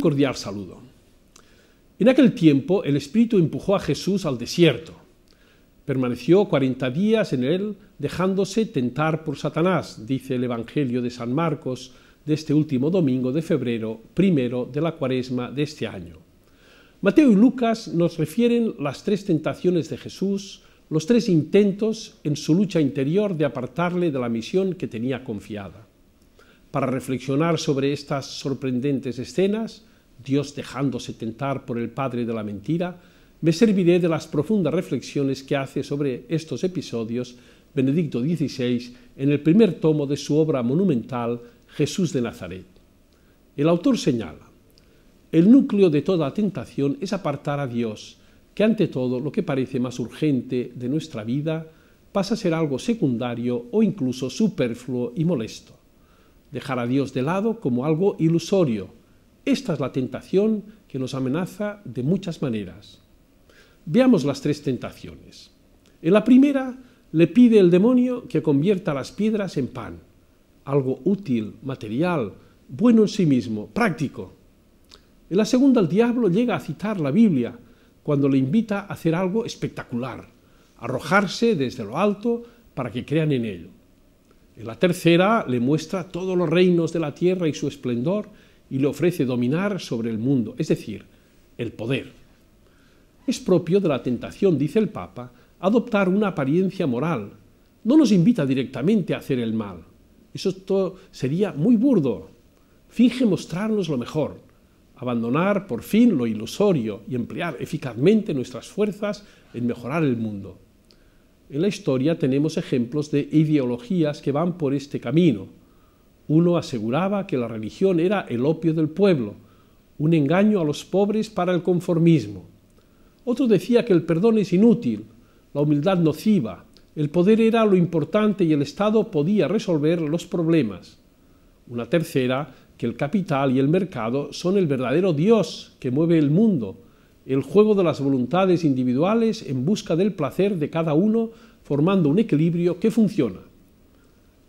cordial saludo. En aquel tiempo el Espíritu empujó a Jesús al desierto. Permaneció cuarenta días en él, dejándose tentar por Satanás, dice el Evangelio de San Marcos de este último domingo de febrero, primero de la cuaresma de este año. Mateo y Lucas nos refieren las tres tentaciones de Jesús, los tres intentos en su lucha interior de apartarle de la misión que tenía confiada. Para reflexionar sobre estas sorprendentes escenas, Dios dejándose tentar por el padre de la mentira, me serviré de las profundas reflexiones que hace sobre estos episodios Benedicto XVI en el primer tomo de su obra monumental Jesús de Nazaret. El autor señala, el núcleo de toda tentación es apartar a Dios, que ante todo lo que parece más urgente de nuestra vida pasa a ser algo secundario o incluso superfluo y molesto dejar a Dios de lado como algo ilusorio. Esta es la tentación que nos amenaza de muchas maneras. Veamos las tres tentaciones. En la primera le pide el demonio que convierta las piedras en pan, algo útil, material, bueno en sí mismo, práctico. En la segunda el diablo llega a citar la Biblia cuando le invita a hacer algo espectacular, arrojarse desde lo alto para que crean en ello. En la tercera le muestra todos los reinos de la tierra y su esplendor y le ofrece dominar sobre el mundo, es decir, el poder. Es propio de la tentación, dice el Papa, adoptar una apariencia moral. No nos invita directamente a hacer el mal. Eso sería muy burdo. Finge mostrarnos lo mejor, abandonar por fin lo ilusorio y emplear eficazmente nuestras fuerzas en mejorar el mundo. En la historia tenemos ejemplos de ideologías que van por este camino. Uno aseguraba que la religión era el opio del pueblo, un engaño a los pobres para el conformismo. Otro decía que el perdón es inútil, la humildad nociva, el poder era lo importante y el Estado podía resolver los problemas. Una tercera, que el capital y el mercado son el verdadero Dios que mueve el mundo, el juego de las voluntades individuales en busca del placer de cada uno, formando un equilibrio que funciona.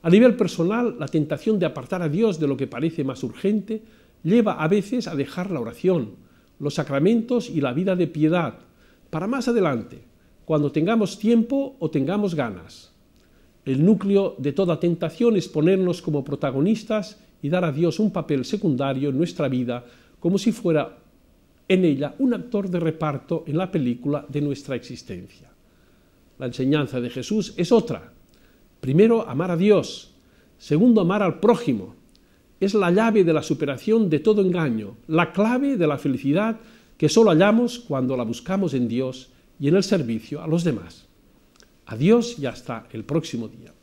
A nivel personal, la tentación de apartar a Dios de lo que parece más urgente lleva a veces a dejar la oración, los sacramentos y la vida de piedad, para más adelante, cuando tengamos tiempo o tengamos ganas. El núcleo de toda tentación es ponernos como protagonistas y dar a Dios un papel secundario en nuestra vida como si fuera en ella un actor de reparto en la película de nuestra existencia. La enseñanza de Jesús es otra. Primero, amar a Dios. Segundo, amar al prójimo. Es la llave de la superación de todo engaño, la clave de la felicidad que solo hallamos cuando la buscamos en Dios y en el servicio a los demás. Adiós y hasta el próximo día.